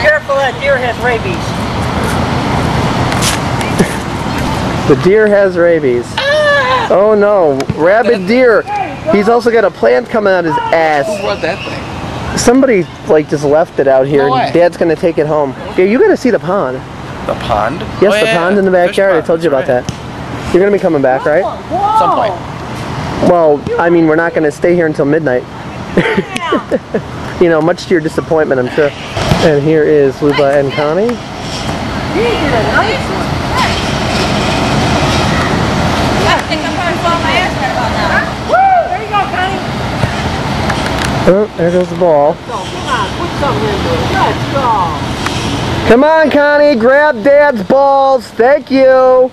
Careful, that deer has rabies. The deer has rabies. Ah! Oh no, rabid deer. He's also got a plant coming out of his ass. Who brought that thing? Somebody like just left it out here. No and Dad's gonna take it home. Yeah, you gotta see the pond. The pond? Yes, Oh, the yeah, pond in the fish backyard. I told you about that's that. You're gonna be coming back, right? right. Some point. Well, I mean, we're not gonna stay here until midnight. you know, much to your disappointment, I'm sure. And here is Luba and Connie. You did a nice one. I think I'm gonna fall my ass right about now. Woo! There you go, Connie. Oh, there goes the ball. Come on, Connie, grab Dad's balls. Thank you.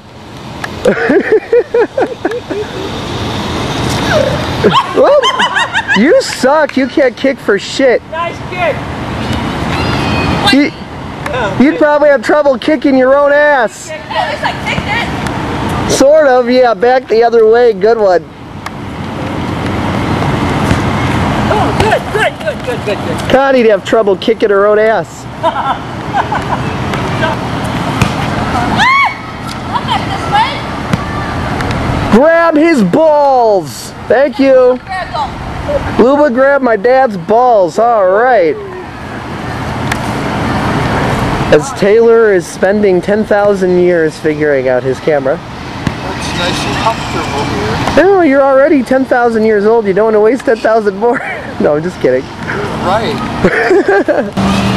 You suck. You can't kick for shit. Nice kick. You, you'd probably have trouble kicking your own ass. At least I kicked it. Sort of, yeah. Back the other way. Good one. Oh, good, good, good, good, good, good. Connie'd have trouble kicking her own ass. Ah! I'm not this way. Grab his balls. Thank you. There I go. Luba grabbed my dad's balls. All right. As Taylor is spending 10,000 years figuring out his camera. It's nice and comfortable here. No, you're already 10,000 years old. You don't want to waste 10,000 more. no, I'm just kidding. Right.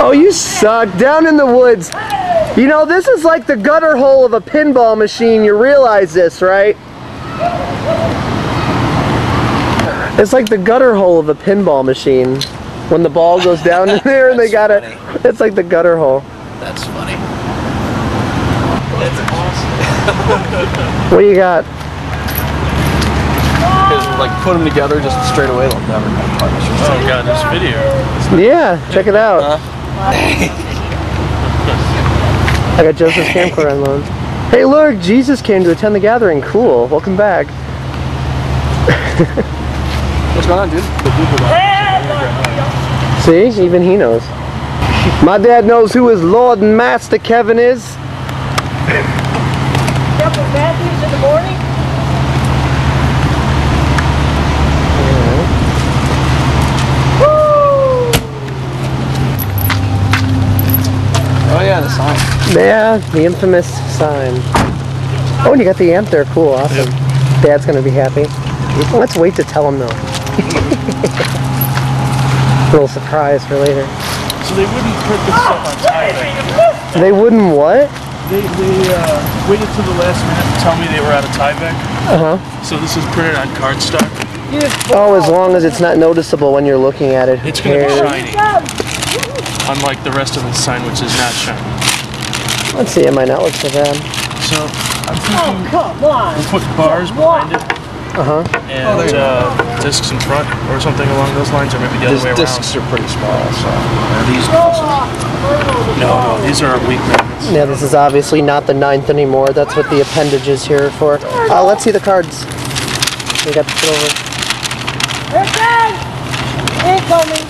Oh, you suck. Down in the woods. You know, this is like the gutter hole of a pinball machine. You realize this, right? It's like the gutter hole of a pinball machine. When the ball goes down in there and they got it. it's like the gutter hole. That's funny. What do you got? like put them together just straight away. They'll never come apart. Oh god, this video. Yeah, check it out. I got Joseph's camcorder on loan. Hey, look, Jesus came to attend the gathering. Cool. Welcome back. What's going on, dude? See, even he knows. My dad knows who his Lord and Master Kevin is. Careful, Matthews in the morning. Oh yeah, the sign. Yeah, the infamous sign. Oh, and you got the amp there. Cool, awesome. Dad's gonna be happy. Let's wait to tell him though. Little surprise for later. So they wouldn't put this stuff on Tyvek. They wouldn't what? They, they uh, waited till the last minute to tell me they were out of Tyvek. Uh huh. So this is printed on cardstock. Oh, as long as it's not noticeable when you're looking at it. It's gonna be shiny. Unlike the rest of the sign, which is not shiny. Let's see, it might not look so bad. So I'm Oh, come on. we put bars behind it Uh huh. and uh, discs in front or something along those lines, or maybe the These other way discs are pretty small, so. Are these No, no, these are weak magnets. Yeah, this is obviously not the ninth anymore. That's what the appendage is here for. Uh, let's see the cards. We got the silver. Here it goes. Incoming.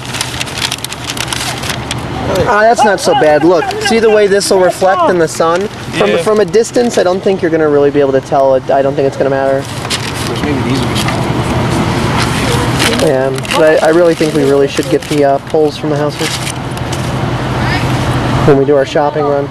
Ah, that's not so bad. Look, see the way this will reflect in the sun? From, Yeah. from a distance, I don't think you're going to really be able to tell. it. I don't think it's going to matter. which maybe these are small. Yeah, but I, I really think we really should get the uh, poles from the houses when we do our shopping run.